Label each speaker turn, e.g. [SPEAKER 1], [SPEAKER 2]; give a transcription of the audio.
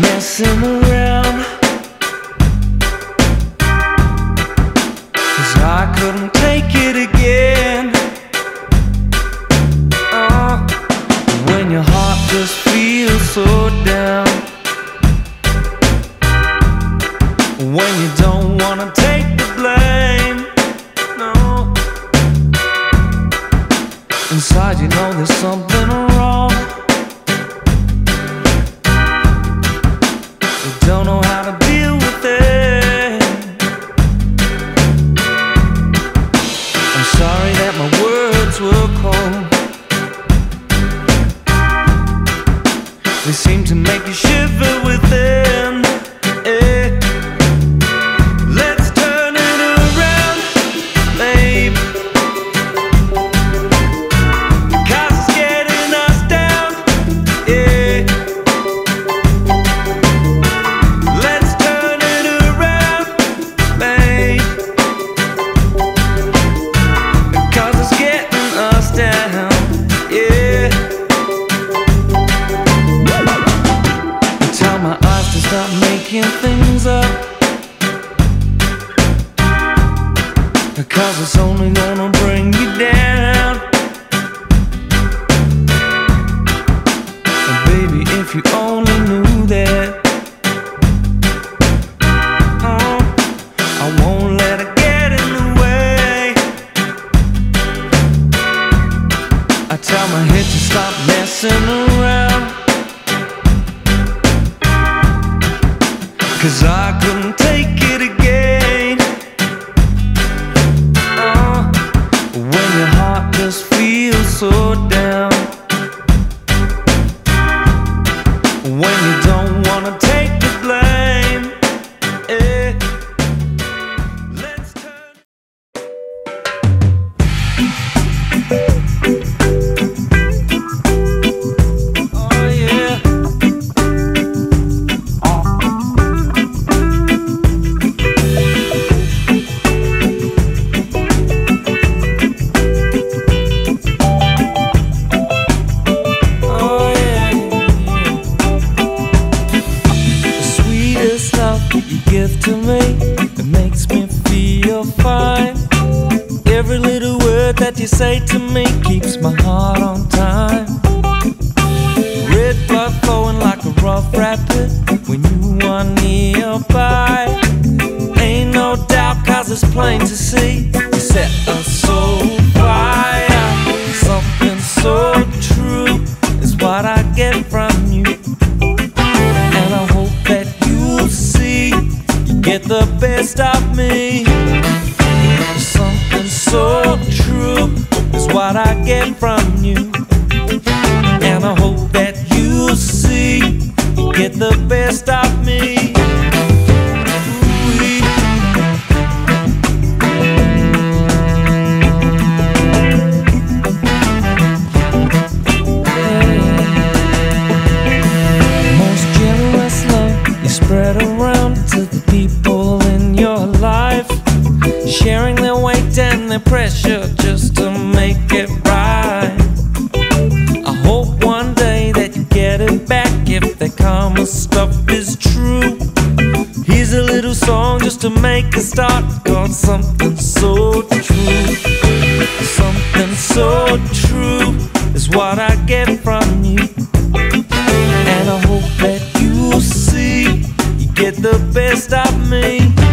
[SPEAKER 1] messing around. Cause I couldn't take it again. Oh, when your heart just feels so down. When you don't wanna take the blame. No. Inside you know there's something wrong. To stop making things up. Cause it's only gonna bring you down. Cause I couldn't give to me, it makes me feel fine. Every little word that you say to me keeps my heart on time. Red blood flowing like a rough rapid when you are nearby. Ain't no doubt, cause it's plain to see. You set us get from you. And I hope that you'll see you get the best of me. Most generous love you spread around to the people in your life, sharing their weight and their pressure just the stuff is true. Here's a little song just to make a start called something so true. Something so true is what I get from you. And I hope that you'll see you get the best of me.